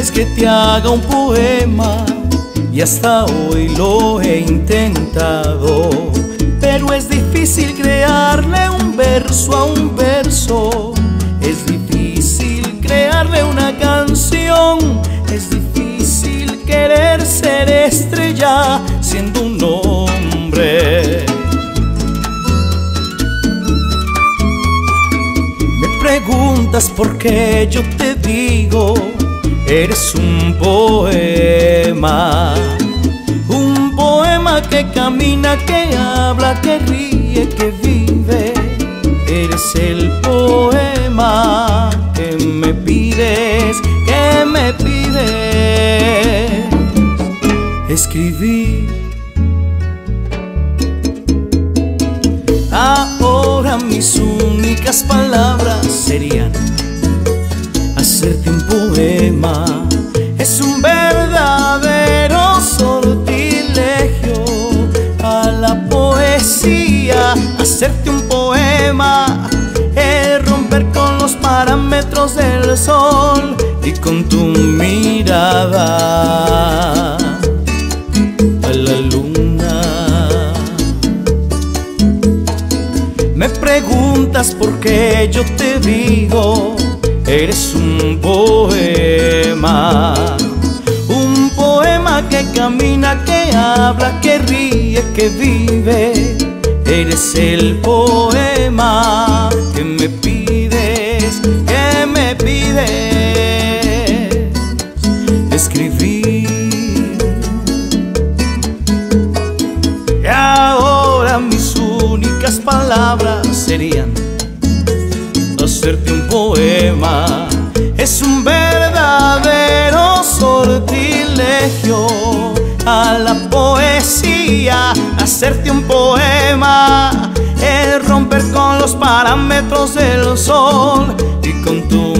pides que te haga un poema y hasta hoy lo he intentado, pero es difícil crearle un verso a un verso, es difícil crearle una canción, es difícil querer ser estrella siendo un hombre. Me preguntas por qué yo te digo Eres un poema, un poema que camina, que habla, que ríe, que vive. Eres el poema que me pides, que me pides escribir. Ahora mis únicas palabras serían hacerte un poema es un verdadero sortilegio a la poesía. Hacerte un poema es romper con los parámetros del sol y con tu mirada a la luna. Me preguntas por qué yo te digo Eres un un poema que camina, que habla, que ríe, que vive. Eres el poema que me pides, que me pides escribir. Y ahora mis únicas palabras serían hacerte un poema la poesía, hacerte un poema, el romper con los parámetros del sol y con tu